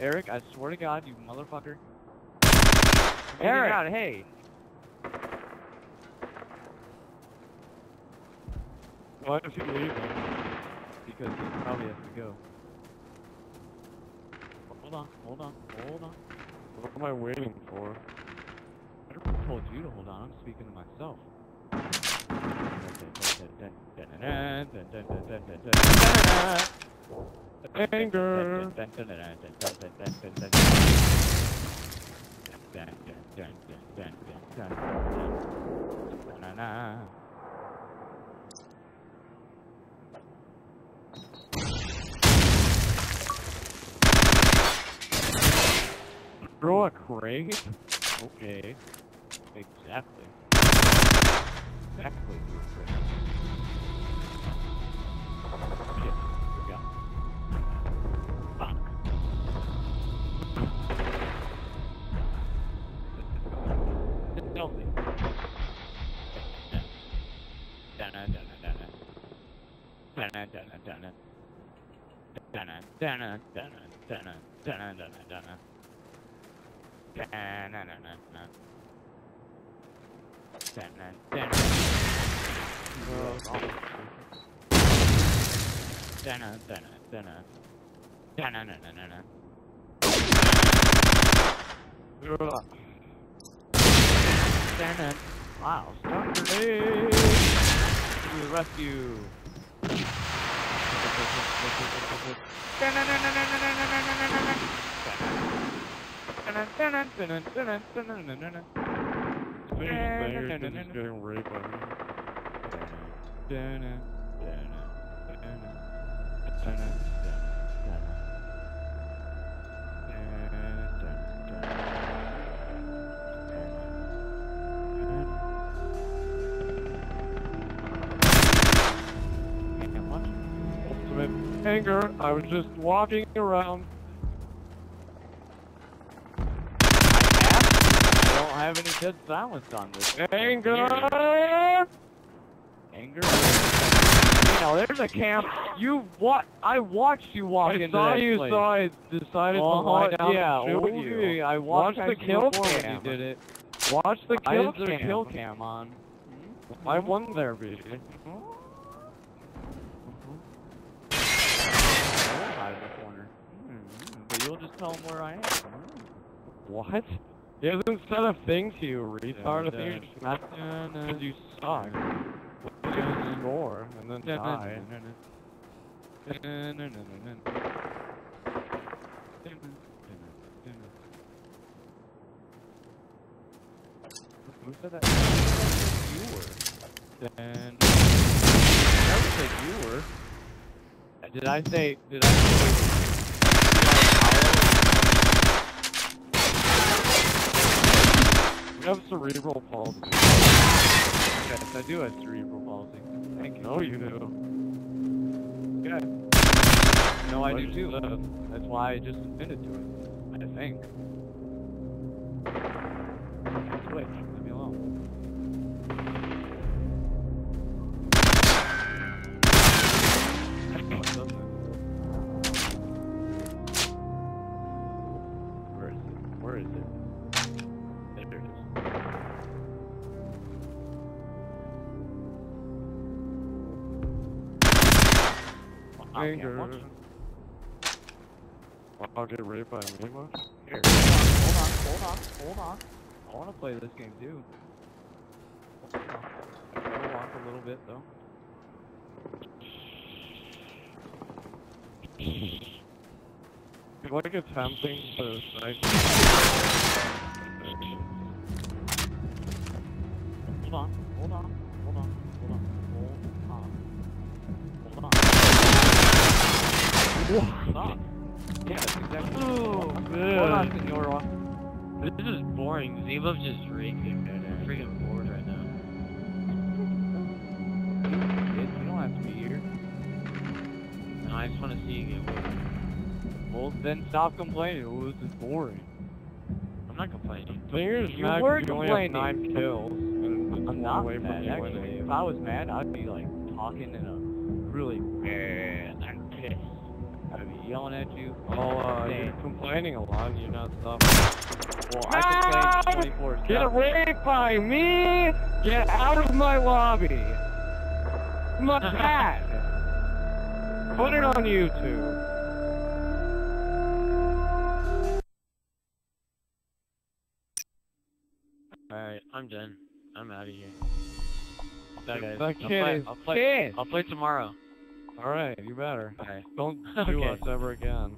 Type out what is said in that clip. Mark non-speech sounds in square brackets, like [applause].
Eric, I swear to God, you motherfucker. Eric! out, hey. Why is he leaving? Because he probably has to go. Hold on, hold on, hold on. What am I waiting for? I told you to hold on, I'm speaking to myself. Anger. Throw a crate? Okay. Exactly. Exactly. Shit. Forgot. Fuck. Stealthy. Dun-dun, dun-dun, dun-dun. Dun-dun, dun-dun, dun-dun. Dun-dun, dun-dun, dun-dun, dun-dun, dun-dun, dun-dun, dun-dun. Dun-dun-dun-dun-dun. Dun-dun, dun-dun. Dun-dun, dun-dun, dun-dun. Dun-dun-dun-dun-dun. Ugh. Dun-dun. Wow, stun grenade! To the rescue! These bangers are just getting raped by me. Ultimate anger. I was just walking around. I don't have any good silence on this. Anger? You there's a camp. You what? I watched you walk in. I into saw that you, place. so I decided to Uh-huh, lie down yeah, and shoot okay, you. I Watch watched the kill cam. You did it. Watch the kill there a cam. kill cam on? I won there, baby. Oh, hide in the corner. Hmm, But you'll just tell him where I am. What? He hasn't said a thing to you, retard. I think you're just mad because you suck. Look at the score, and then dun, dun, die. Who said that? You were. Then. Never said you were. Did I say? Did I say? You have cerebral palsy. Yes, I do have cerebral palsy. You. No, you do. Yeah. No, I do too. said. That's why I just admitted to it. I think. Switch. Leave me alone. Where is it? Where is it? There it is. Oh, Anger. I'll get raped by an enigma. Here, hold on, hold on, hold on. I want to play this game too. Hold on. I gotta walk a little bit though. It's like attempting to snipe. [laughs] Hold Yeah, exactly. Oh, Hold on. Senora. This is boring. Zebub's just drinking. I'm freaking bored right now. Kids, you don't have to be here. No, I just want to see you get work. Well, then stop complaining. Oh, this is boring. I'm not complaining. Fingers You mad 'cause were you only have nine kills. And I'm not away from mad, you actually. winning. If I was mad, I'd be like talking in a really yelling at you. Oh, uh, you're complaining a lot you're not stopping. Well, I complain No! 24 Get away by me! Get out of my lobby! My [laughs] cat! Put it on YouTube. Alright, I'm done. I'm out of here. Bye, guys. I'll play, I'll play. I'll play tomorrow. Alright, you better. Bye. Don't [laughs] do Okay. us ever again.